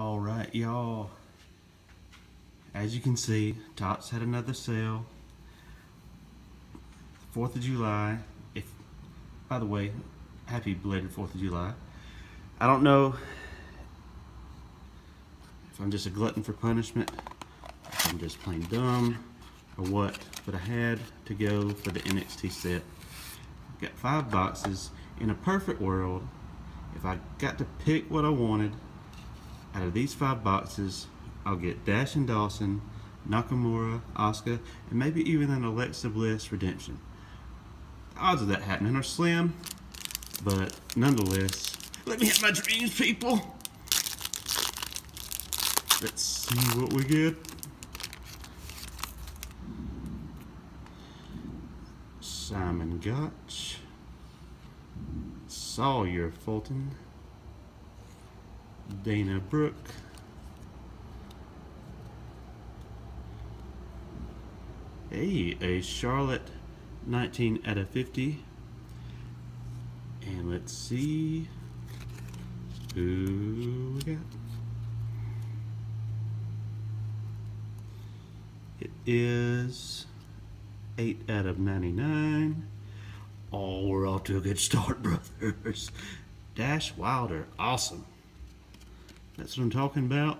All right, y'all. As you can see, Topps had another sale. Fourth of July. If, by the way, happy belated Fourth of July. I don't know if I'm just a glutton for punishment, if I'm just plain dumb, or what, but I had to go for the NXT set. I've got five boxes. In a perfect world, if I got to pick what I wanted, out of these five boxes, I'll get Dash and Dawson, Nakamura, Asuka, and maybe even an Alexa Bliss redemption. The odds of that happening are slim, but nonetheless, let me have my dreams, people. Let's see what we get. Simon Gotch, Sawyer Fulton, Dana Brooke, Hey, a Charlotte 19 out of 50. And let's see who we got. It is 8 out of 99. Oh, we're off to a good start, brothers. Dash Wilder, awesome. That's what I'm talking about.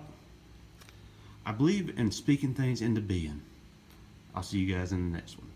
I believe in speaking things into being. I'll see you guys in the next one.